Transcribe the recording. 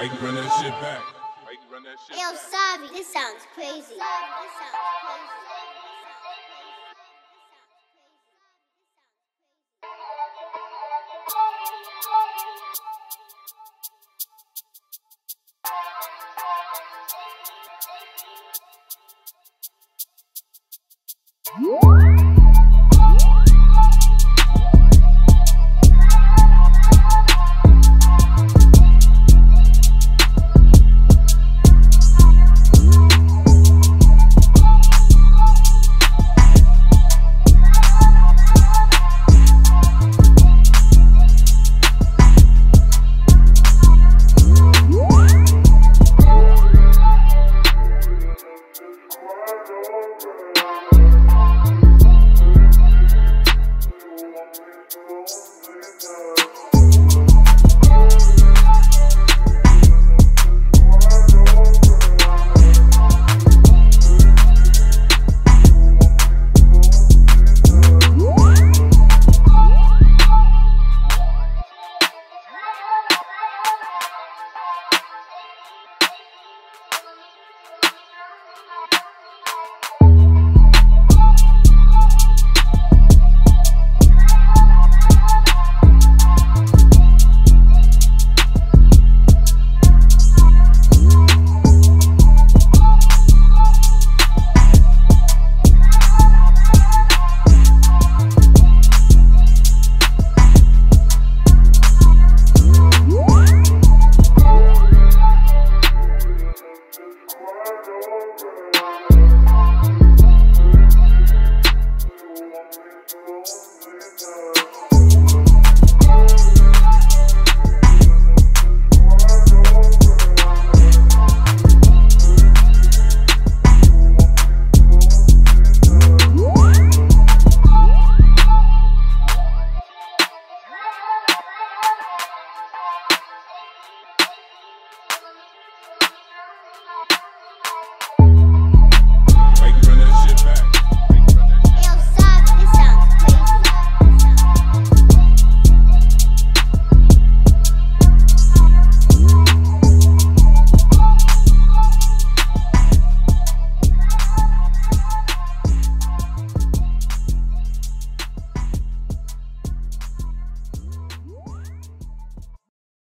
Mike, run that shit back. Mike, run that shit Yo. This sounds crazy. This sounds crazy. Woo! Oh, I'm